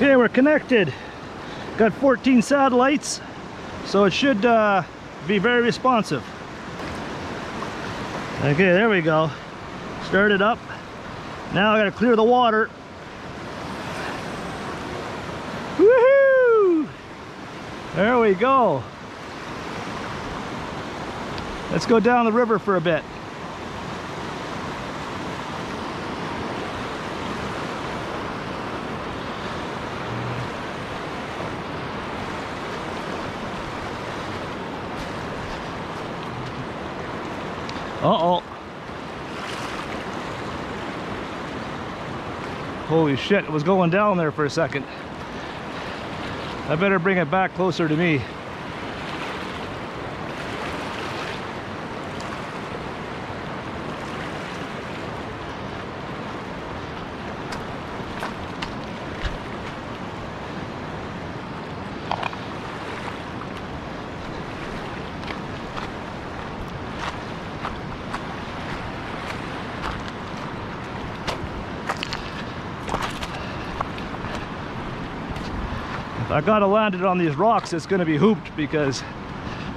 Okay, we're connected. Got 14 satellites, so it should uh, be very responsive. Okay, there we go. Start it up. Now I gotta clear the water. Woohoo! There we go. Let's go down the river for a bit. Uh-oh. Holy shit, it was going down there for a second. I better bring it back closer to me. I gotta land it on these rocks, it's gonna be hooped because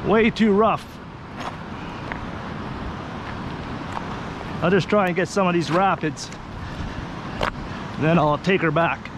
way too rough. I'll just try and get some of these rapids. Then I'll take her back.